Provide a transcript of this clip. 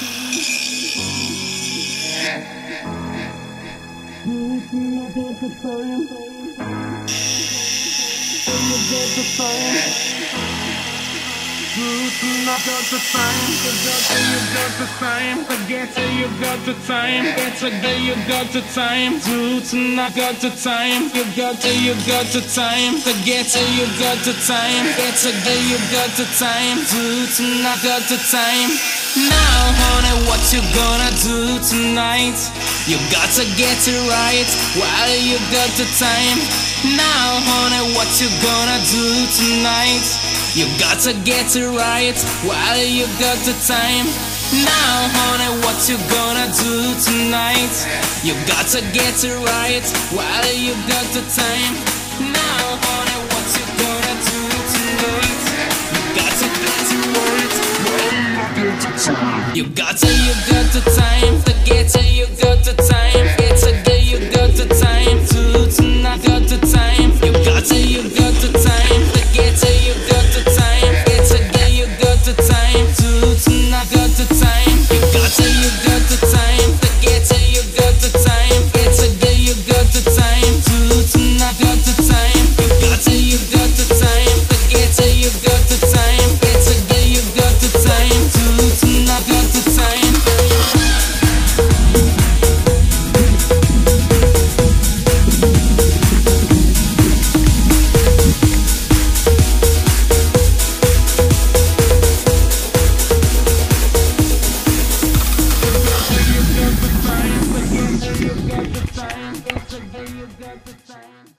Time, you got the, you got the time. You got. Get again, you got the time. Got the time. You got the, you got the time. Forget it, you got the time. Get you got the time. Roots, not got the time. Now, honey, what you gonna do tonight? You got to get it right while you got the time. Now, honey, what you gonna do tonight? You got to get it right while you got the time. Now, honey, what you gonna do tonight? You got to get it right while you got the time. You got to, you got the time to get it, you got the time.